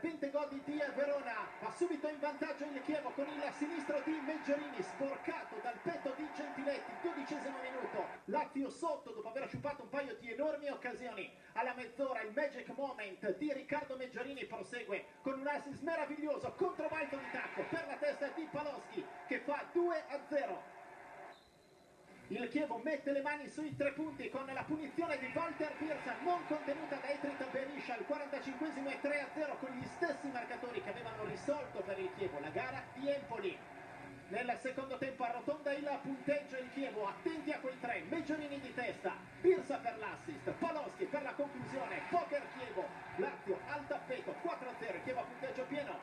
Bentegodi di Verona, va subito in vantaggio il Chievo con il sinistro di Meggiorini, sporcato dal petto di Gentiletti, dodicesimo minuto, Lazio sotto dopo aver sciupato un paio di enormi occasioni, alla mezz'ora il magic moment di Riccardo Meggiorini prosegue con un assist meraviglioso, controbalzo di tacco per la testa di Paloschi che fa 2 a 0. Il Chievo mette le mani sui tre punti con la punizione di Walter Pierza non contenuta da Etrit Beriscia al 45 e 3 a 0 con gli stessi marcatori che avevano risolto per il Chievo la gara di Empoli. Nel secondo tempo arrotonda il punteggio il Chievo, attenti a quei tre, Meggiorini di testa, Pirsa per l'assist, Paloschi per la conclusione, Poker Chievo, Lazio al tappeto, 4 a 0, Chievo a punteggio pieno,